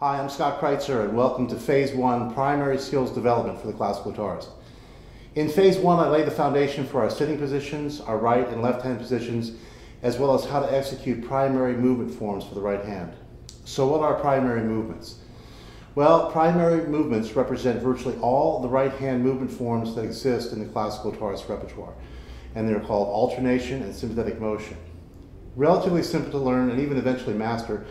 Hi, I'm Scott Kritzer and welcome to Phase 1 Primary Skills Development for the Classical Guitarist. In Phase 1, I lay the foundation for our sitting positions, our right and left hand positions, as well as how to execute primary movement forms for the right hand. So what are primary movements? Well, primary movements represent virtually all the right hand movement forms that exist in the classical guitarist repertoire, and they're called alternation and sympathetic motion. Relatively simple to learn and even eventually master,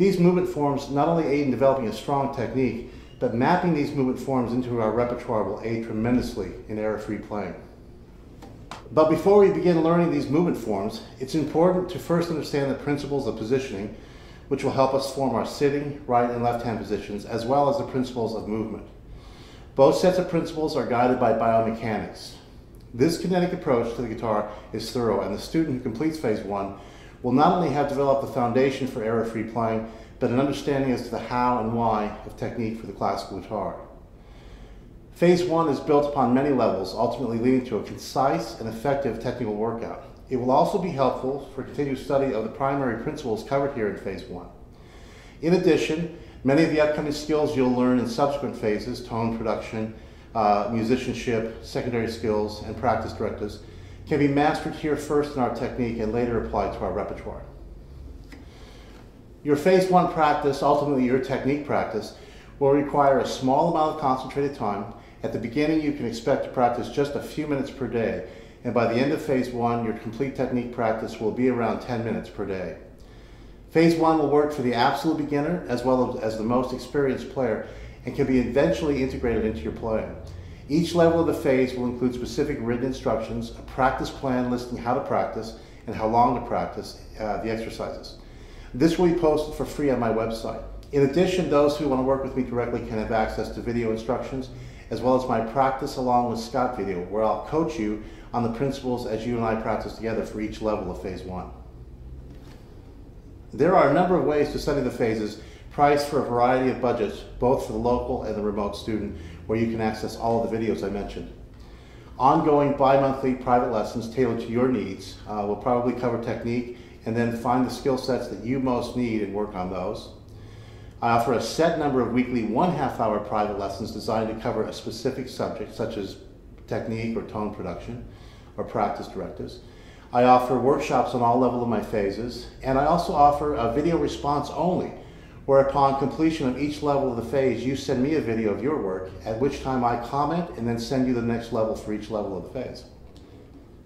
these movement forms not only aid in developing a strong technique, but mapping these movement forms into our repertoire will aid tremendously in error-free playing. But before we begin learning these movement forms, it's important to first understand the principles of positioning which will help us form our sitting, right, and left hand positions, as well as the principles of movement. Both sets of principles are guided by biomechanics. This kinetic approach to the guitar is thorough, and the student who completes phase one will not only have developed the foundation for error-free playing, but an understanding as to the how and why of technique for the classical guitar. Phase one is built upon many levels, ultimately leading to a concise and effective technical workout. It will also be helpful for continued study of the primary principles covered here in Phase 1. In addition, many of the upcoming skills you'll learn in subsequent phases, tone production, uh, musicianship, secondary skills, and practice directives, can be mastered here first in our technique and later applied to our repertoire. Your Phase 1 practice, ultimately your technique practice, will require a small amount of concentrated time. At the beginning, you can expect to practice just a few minutes per day, and by the end of phase one, your complete technique practice will be around 10 minutes per day. Phase one will work for the absolute beginner as well as the most experienced player and can be eventually integrated into your playing. Each level of the phase will include specific written instructions, a practice plan listing how to practice and how long to practice uh, the exercises. This will be posted for free on my website. In addition, those who want to work with me directly can have access to video instructions as well as my practice along with Scott video, where I'll coach you on the principles as you and I practice together for each level of phase one. There are a number of ways to study the phases priced for a variety of budgets, both for the local and the remote student, where you can access all of the videos I mentioned. Ongoing bi-monthly private lessons tailored to your needs uh, will probably cover technique and then find the skill sets that you most need and work on those. I offer a set number of weekly one half hour private lessons designed to cover a specific subject such as technique or tone production or practice directives. I offer workshops on all level of my phases and I also offer a video response only where upon completion of each level of the phase you send me a video of your work at which time I comment and then send you the next level for each level of the phase.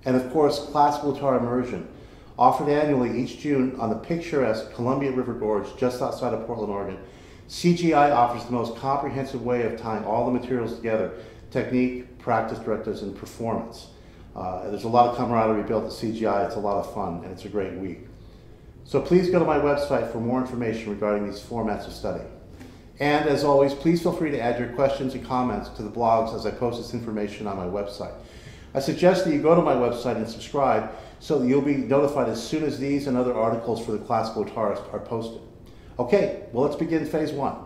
And of course classical guitar immersion Offered annually each June on the picturesque Columbia River Gorge just outside of Portland, Oregon, CGI offers the most comprehensive way of tying all the materials together, technique, practice directives, and performance. Uh, there's a lot of camaraderie built at CGI. It's a lot of fun, and it's a great week. So please go to my website for more information regarding these formats of study. And as always, please feel free to add your questions and comments to the blogs as I post this information on my website. I suggest that you go to my website and subscribe so that you'll be notified as soon as these and other articles for the classical guitarist are posted. Okay, well let's begin phase one.